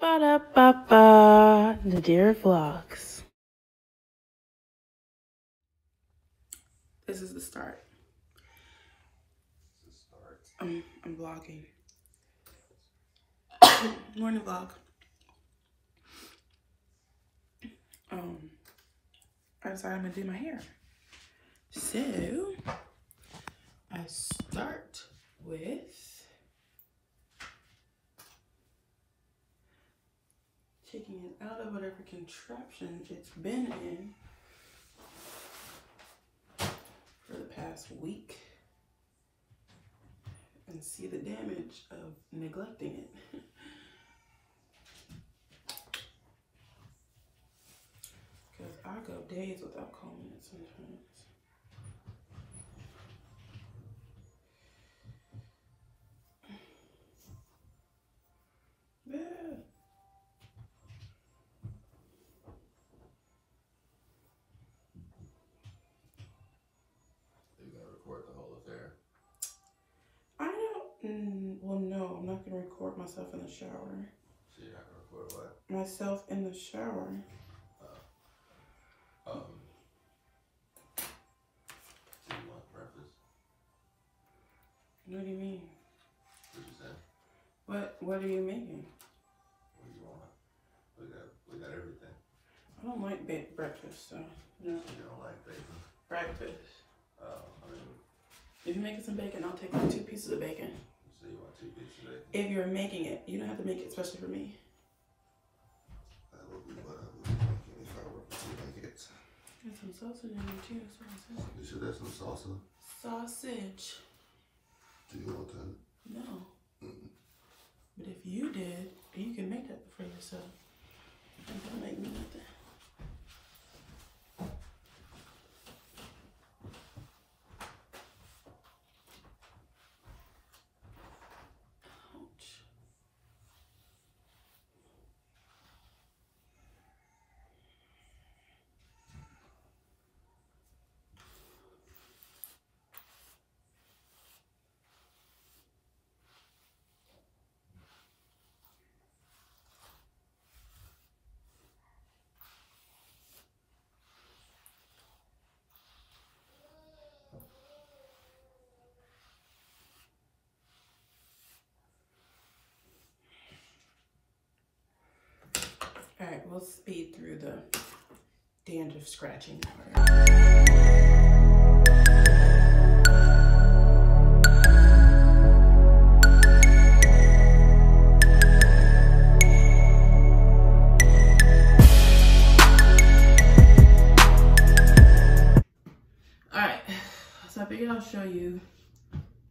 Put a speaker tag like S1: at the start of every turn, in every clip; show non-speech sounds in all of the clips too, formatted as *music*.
S1: Ba-da-ba-ba. Nadirah Vlogs. This is the start. I'm, I'm vlogging. *coughs* Morning vlog. Um, I decided I'm gonna do my hair. So, I start with taking it out of whatever contraption it's been in for the past week and see the damage of neglecting it. *laughs* Because I go days without combing it sometimes. Yeah.
S2: You gotta record the whole affair.
S1: I don't, mm, well, no, I'm not going to record myself in the shower.
S2: So you're not gonna record what?
S1: Myself in the shower.
S2: Um. Do you want breakfast?
S1: What do you mean?
S2: What you say?
S1: What What are you making?
S2: What do you want? We got we got everything.
S1: I don't like baked breakfast, so no.
S2: You don't like bacon?
S1: Breakfast.
S2: Uh, I mean,
S1: If you're making some bacon, I'll take like two pieces of bacon.
S2: So you want two of?
S1: If you're making it, you don't have to make it especially for me.
S2: That would be what I would be making if I were to make it.
S1: Got some sausage in there too. That's what I said.
S2: You should have some salsa.
S1: Sausage.
S2: Do you want that?
S1: No.
S2: Mm-mm.
S1: But if you did, you can make that for yourself. Don't make me nothing. Ouch. All right, we'll speed through the dandruff scratching part. All right, so I figured I'll show you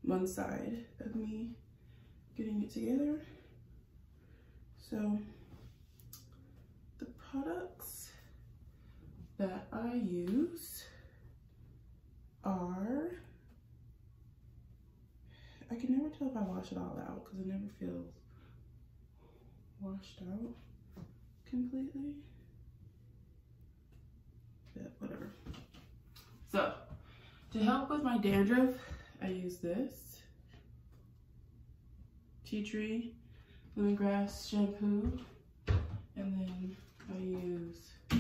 S1: one side of me getting it together. So products that I use are, I can never tell if I wash it all out because it never feels washed out completely. But whatever. So, to help with my dandruff, I use this tea tree lemongrass shampoo and then use I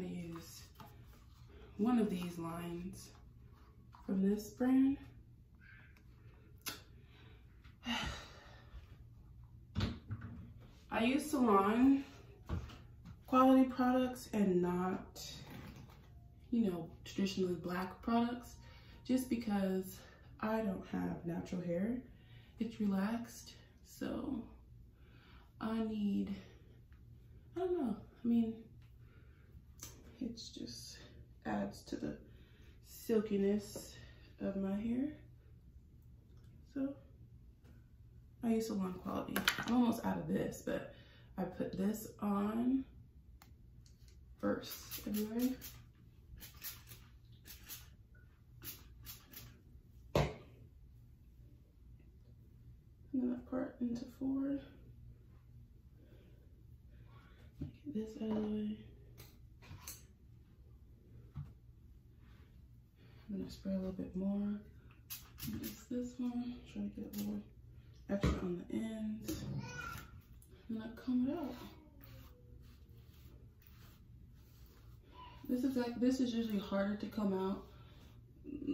S1: use one of these lines from this brand. *sighs* I use salon quality products and not, you know, traditionally black products just because I don't have natural hair. It's relaxed, so I need, I don't know, I mean, it just adds to the silkiness of my hair. So I use salon quality. I'm almost out of this, but I put this on first. Are you ready? And that part into four. Get this out of the way. I'm gonna spray a little bit more. Just this one, try to get a little extra on the ends. Then I comb it out. This is like this is usually harder to come out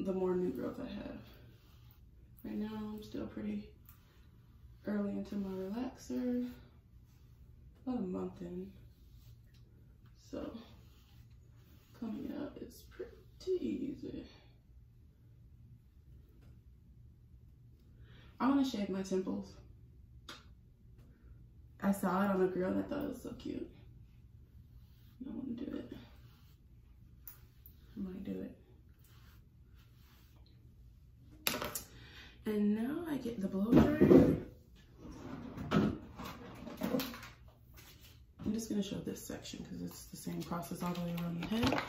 S1: the more new growth I have. Right now I'm still pretty early into my relaxer. About a month in. So coming out is pretty easy. I want to shave my temples. I saw it on a girl and I thought it was so cute. I want to do it. I might do it. And now I get the blow dryer. Just gonna show this section because it's the same process all the way around the head.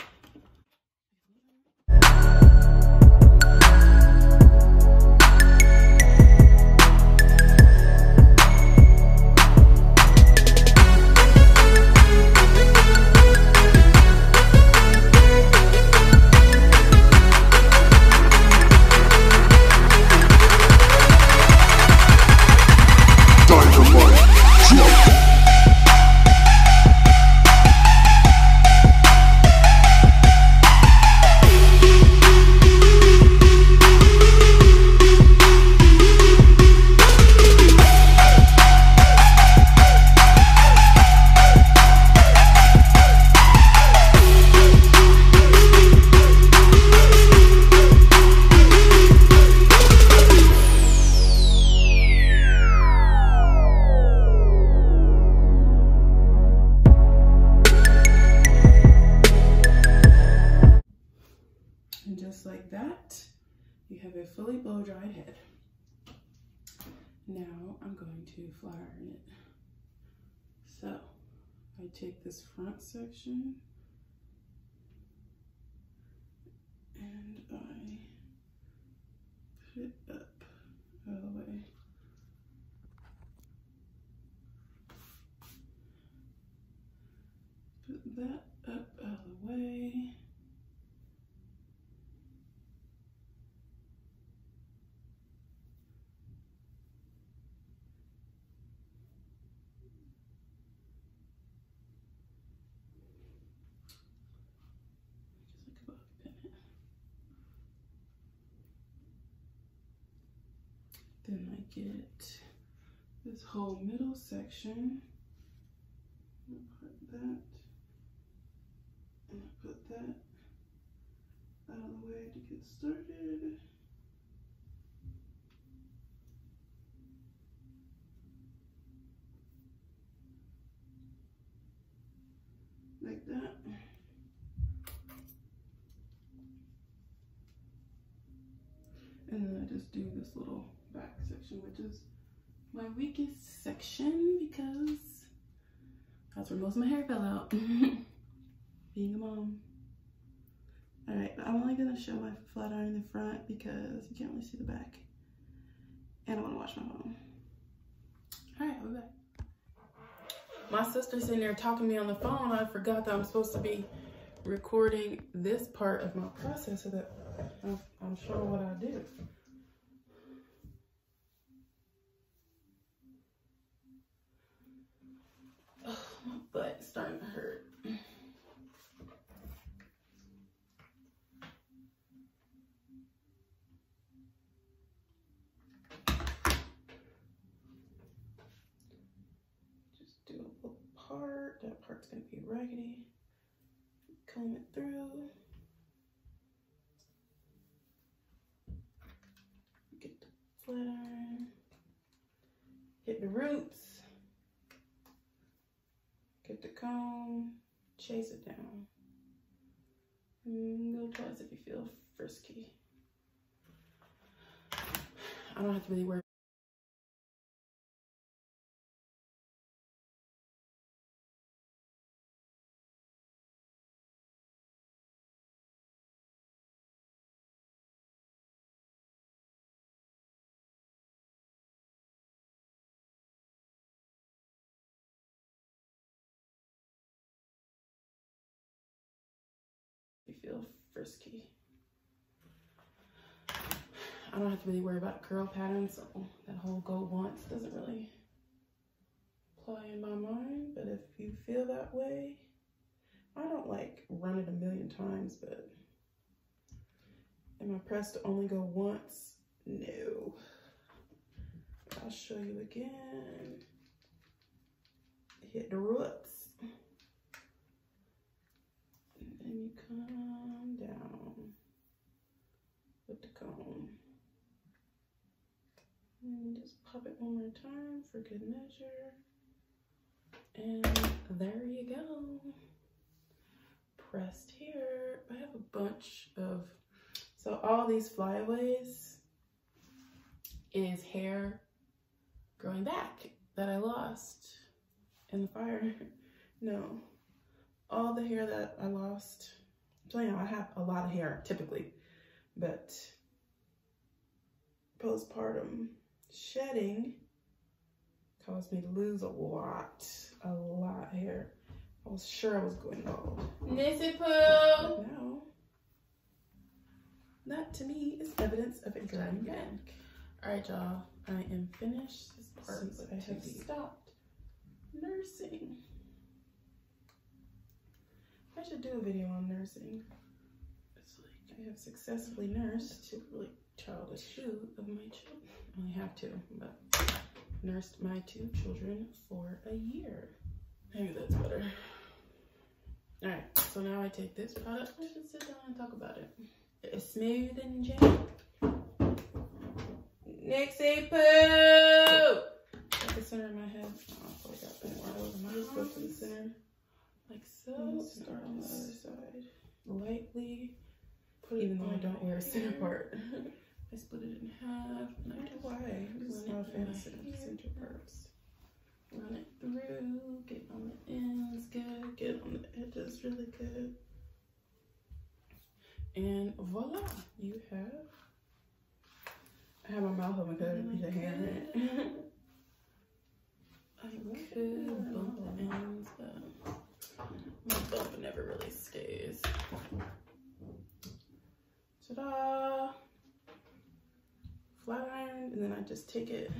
S1: Take this front section and I put it up all the way. Put that up out of the way. Then I get this whole middle section. put that, and I put that out of the way to get started. Like that. And then I just do this little back is my weakest section because that's where most of my hair fell out. *laughs* Being a mom. All right, I'm only gonna show my flat iron in the front because you can't really see the back. And I wanna watch my phone. All right, we're back. My sister's in there talking to me on the phone. I forgot that I'm supposed to be recording this part of my process so that I'm, I'm showing what I do. Butt starting to hurt. Just do a little part. That part's going to be raggedy. Comb it through. Get the flat. Hit the roots. Comb, chase it down. And go twice if you feel frisky. I don't have to really worry. Feel frisky. I don't have to really worry about curl pattern, so that whole go once doesn't really apply in my mind, but if you feel that way, I don't like run it a million times, but am I pressed to only go once? No. I'll show you again. Hit the roots. And you come down with the comb. And just pop it one more time for good measure. And there you go. Pressed here. I have a bunch of, so all these flyaways is hair growing back that I lost in the fire. *laughs* No, all the hair that I lost, so you know, I have a lot of hair typically, but postpartum shedding caused me to lose a lot, a lot of hair. I was sure I was going bald.
S3: Nissy Poo!
S1: Now, that to me is evidence of it growing back. All right, y'all, I am finished this part since I have stopped nursing. I should do a video on nursing. It's like I have successfully nursed a really childish two of my children. I only have two, but nursed my two children for a year. Maybe that's better. All right, so now I take this product and sit down and talk about it. It's smooth and gentle. Nixie poo! At the center of my head. Oh, I forgot that. I just go to the center. Like so. Start on the other side. Lightly. Put Even though I don't wear a center part. *laughs* I split it in half. And I do why. I'm just not a fan of center parts. Run it through. Get on the ends good. Get on the edges really good. And voila, you have I have my mouth open because piece of oh hair in it. *laughs* I could bump the ends, but my bump never really stays. Ta-da! Flat iron, and then I just take it